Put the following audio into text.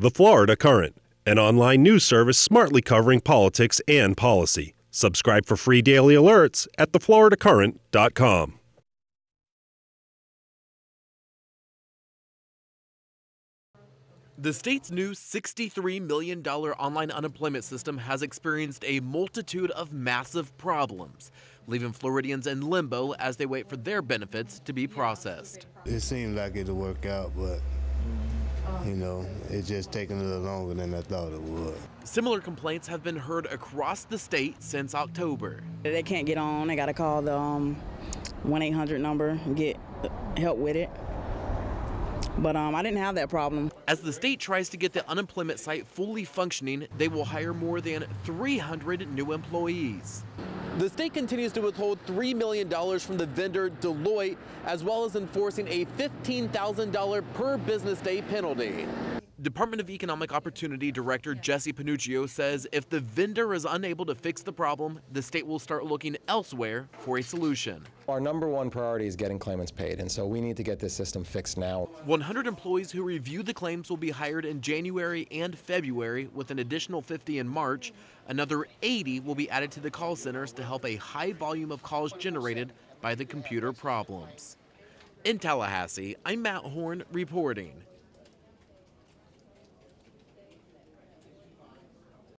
The Florida Current, an online news service smartly covering politics and policy. Subscribe for free daily alerts at thefloridacurrent.com. The state's new $63 million online unemployment system has experienced a multitude of massive problems, leaving Floridians in limbo as they wait for their benefits to be processed. It seemed like it'd work out, but you know, it's just taking a little longer than I thought it would. Similar complaints have been heard across the state since October. They can't get on. They got to call the um, 1 800 number and get help with it. But um, I didn't have that problem. As the state tries to get the unemployment site fully functioning, they will hire more than 300 new employees. The state continues to withhold $3 million from the vendor Deloitte, as well as enforcing a $15,000 per business day penalty. Department of Economic Opportunity Director Jesse Panuccio says if the vendor is unable to fix the problem, the state will start looking elsewhere for a solution. Our number one priority is getting claimants paid, and so we need to get this system fixed now. 100 employees who review the claims will be hired in January and February, with an additional 50 in March. Another 80 will be added to the call centers to help a high volume of calls generated by the computer problems. In Tallahassee, I'm Matt Horn reporting.